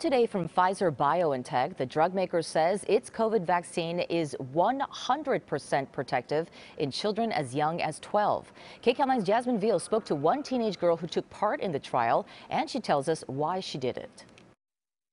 Today from Pfizer BioNTech, the drug maker says its COVID vaccine is 100% protective in children as young as 12. KCAL9's Jasmine Viel spoke to one teenage girl who took part in the trial, and she tells us why she did it.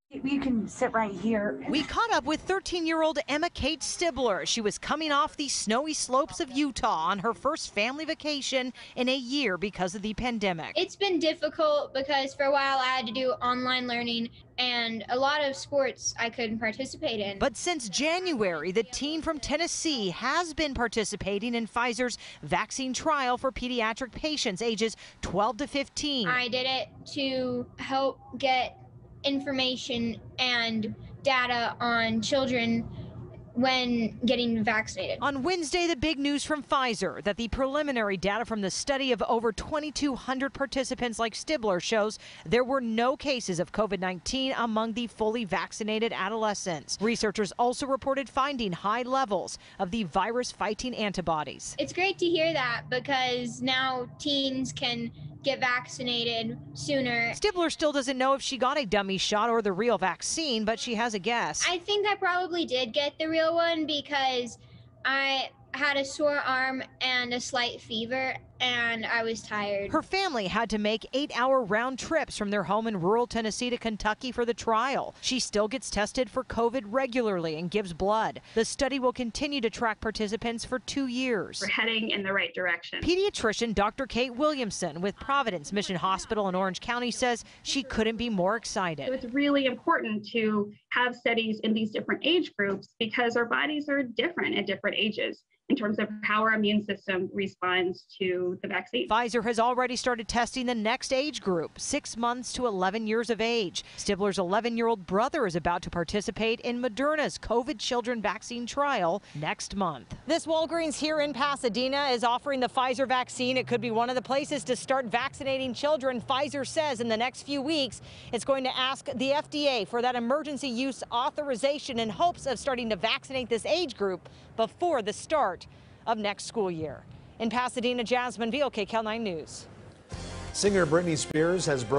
You can sit right here. We caught up with 13 year old Emma Kate Stibler. She was coming off the snowy slopes of Utah on her first family vacation in a year because of the pandemic. It's been difficult because for a while I had to do online learning and a lot of sports I couldn't participate in. But since January, the teen from Tennessee has been participating in Pfizer's vaccine trial for pediatric patients ages 12 to 15. I did it to help get information and data on children when getting vaccinated. On Wednesday, the big news from Pfizer that the preliminary data from the study of over 2,200 participants like Stibler shows there were no cases of COVID 19 among the fully vaccinated adolescents. Researchers also reported finding high levels of the virus fighting antibodies. It's great to hear that because now teens can get vaccinated sooner. Stibler still doesn't know if she got a dummy shot or the real vaccine, but she has a guess. I think I probably did get the real one because I had a sore arm and a slight fever, and I was tired. Her family had to make eight hour round trips from their home in rural Tennessee to Kentucky for the trial. She still gets tested for COVID regularly and gives blood. The study will continue to track participants for two years. We're heading in the right direction. Pediatrician Dr. Kate Williamson with Providence Mission Hospital in Orange County says she couldn't be more excited. So it's really important to have studies in these different age groups because our bodies are different at different ages in terms of how our immune system responds to the vaccine. Pfizer has already started testing the next age group, six months to 11 years of age. Stibler's 11 year old brother is about to participate in Moderna's COVID children vaccine trial next month. This Walgreens here in Pasadena is offering the Pfizer vaccine. It could be one of the places to start vaccinating children. Pfizer says in the next few weeks it's going to ask the FDA for that emergency use authorization in hopes of starting to vaccinate this age group before the start of next school year. In Pasadena, Jasmine Viel, KCAL 9 News. Singer Britney Spears has broken